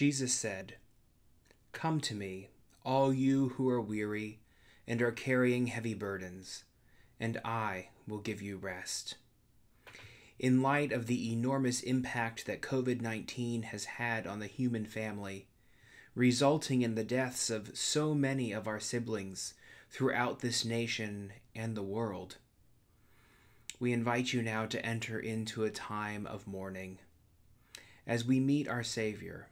Jesus said, Come to me, all you who are weary and are carrying heavy burdens, and I will give you rest. In light of the enormous impact that COVID 19 has had on the human family, resulting in the deaths of so many of our siblings throughout this nation and the world, we invite you now to enter into a time of mourning as we meet our Savior,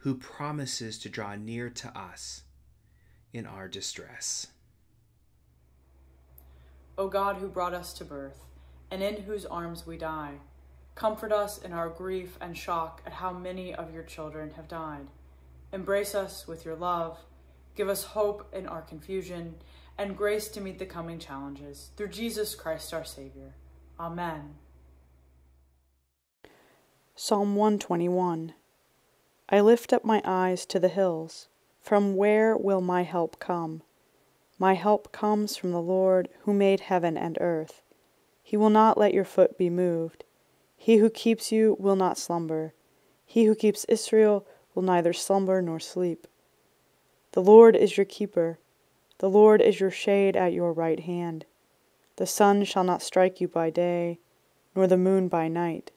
who promises to draw near to us in our distress. O God, who brought us to birth, and in whose arms we die, comfort us in our grief and shock at how many of your children have died. Embrace us with your love, give us hope in our confusion, and grace to meet the coming challenges. Through Jesus Christ our Savior. Amen. Psalm 121 I lift up my eyes to the hills. From where will my help come? My help comes from the Lord who made heaven and earth. He will not let your foot be moved. He who keeps you will not slumber. He who keeps Israel will neither slumber nor sleep. The Lord is your keeper. The Lord is your shade at your right hand. The sun shall not strike you by day, nor the moon by night.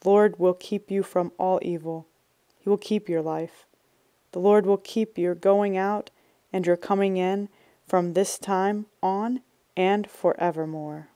The Lord will keep you from all evil. He will keep your life. The Lord will keep your going out and your coming in from this time on and forevermore.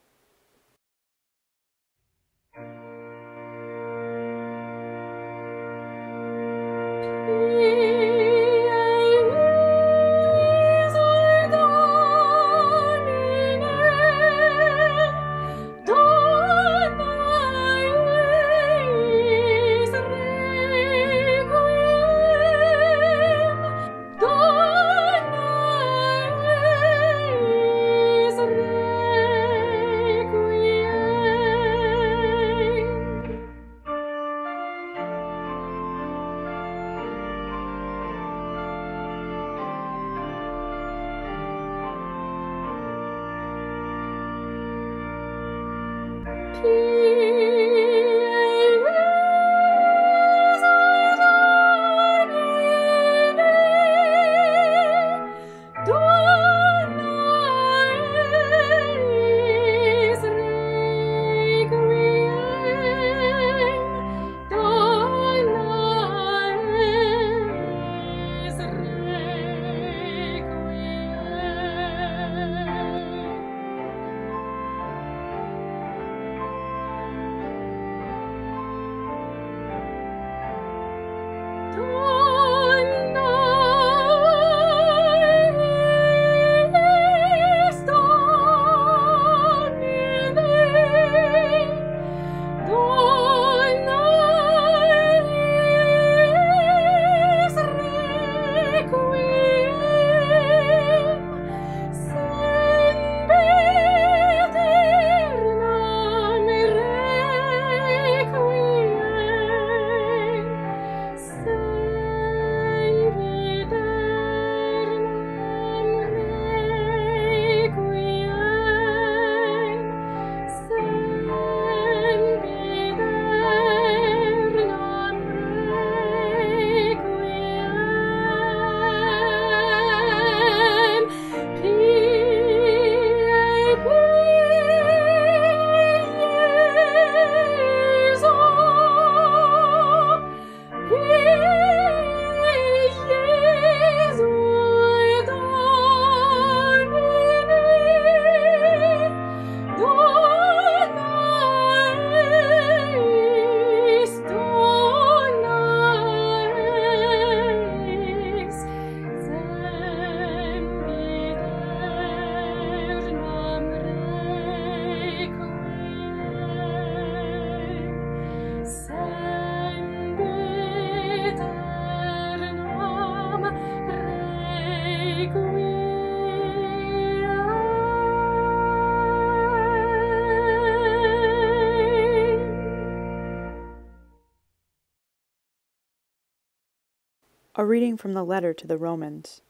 A reading from the letter to the Romans.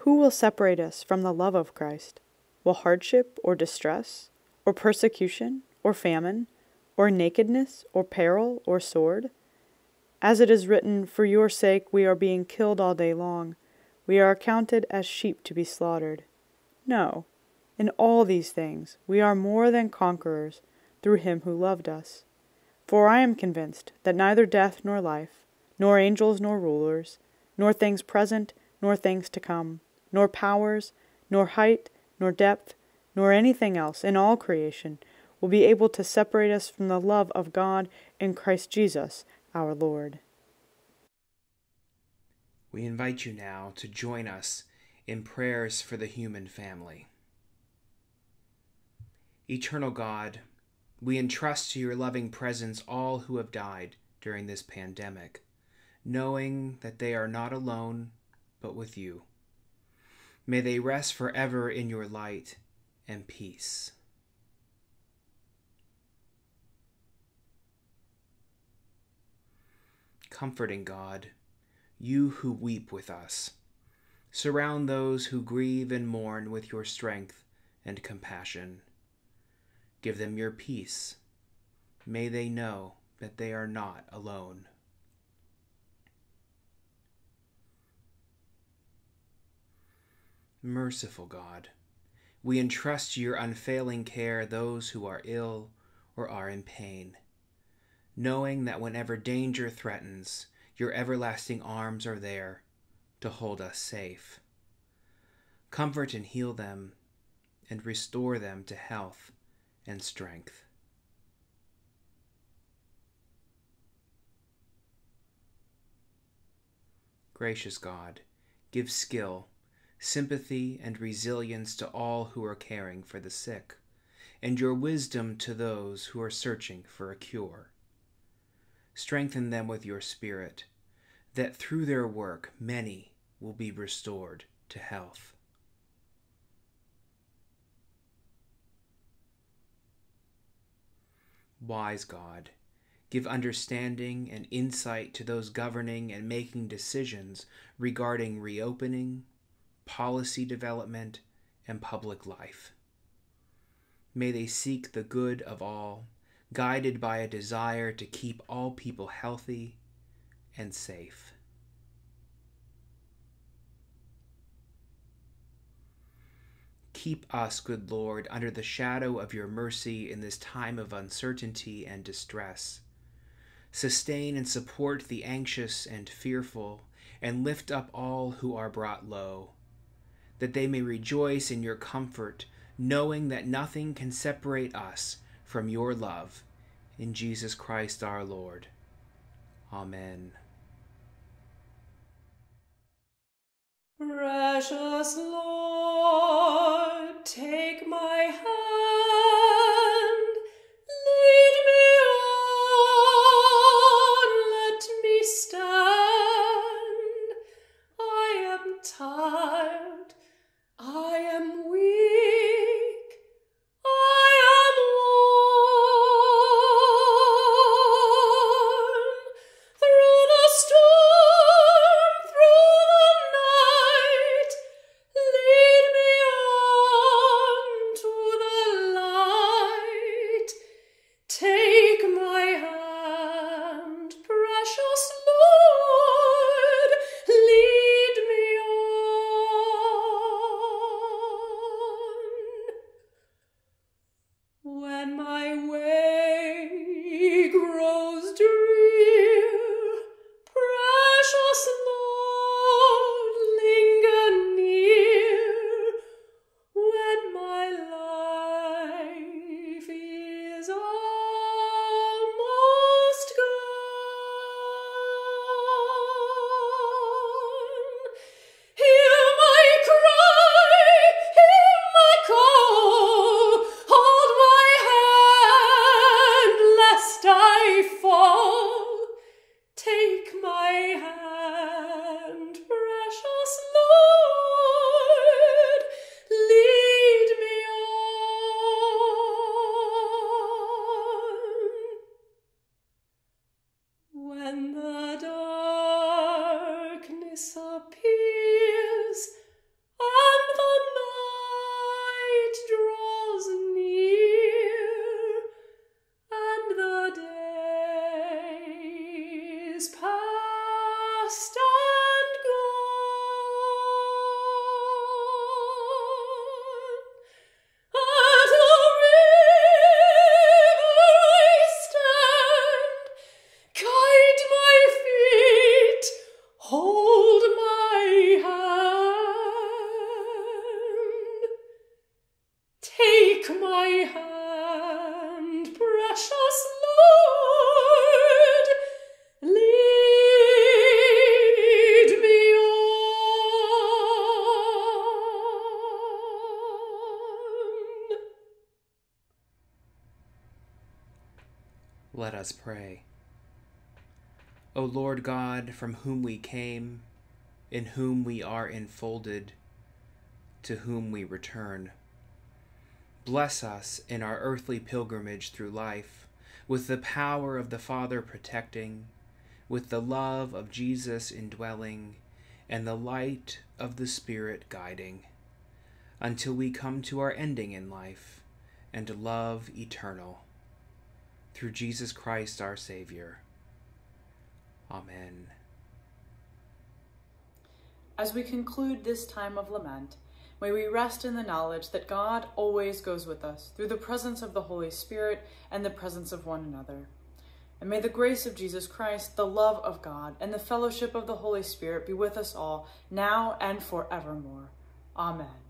Who will separate us from the love of Christ? Will hardship or distress, or persecution, or famine, or nakedness, or peril, or sword? As it is written, For your sake we are being killed all day long. We are accounted as sheep to be slaughtered. No, in all these things we are more than conquerors through him who loved us. For I am convinced that neither death nor life, nor angels nor rulers, nor things present nor things to come, nor powers, nor height, nor depth, nor anything else in all creation will be able to separate us from the love of God in Christ Jesus our Lord. We invite you now to join us in prayers for the human family. Eternal God, we entrust to your loving presence all who have died during this pandemic, knowing that they are not alone, but with you. May they rest forever in your light and peace. Comforting God, you who weep with us, surround those who grieve and mourn with your strength and compassion. Give them your peace. May they know that they are not alone. Merciful God, we entrust to your unfailing care those who are ill or are in pain, knowing that whenever danger threatens, your everlasting arms are there to hold us safe. Comfort and heal them, and restore them to health and strength. Gracious God, give skill sympathy, and resilience to all who are caring for the sick, and your wisdom to those who are searching for a cure. Strengthen them with your Spirit, that through their work many will be restored to health. Wise God, give understanding and insight to those governing and making decisions regarding reopening, policy development, and public life. May they seek the good of all, guided by a desire to keep all people healthy and safe. Keep us, good Lord, under the shadow of your mercy in this time of uncertainty and distress. Sustain and support the anxious and fearful, and lift up all who are brought low that they may rejoice in your comfort, knowing that nothing can separate us from your love. In Jesus Christ our Lord. Amen. Precious Lord, Let us pray. O Lord God, from whom we came, in whom we are enfolded, to whom we return. Bless us in our earthly pilgrimage through life, with the power of the Father protecting, with the love of Jesus indwelling, and the light of the Spirit guiding, until we come to our ending in life and love eternal through Jesus Christ our Savior. Amen. As we conclude this time of lament, may we rest in the knowledge that God always goes with us through the presence of the Holy Spirit and the presence of one another. And may the grace of Jesus Christ, the love of God, and the fellowship of the Holy Spirit be with us all, now and forevermore. Amen.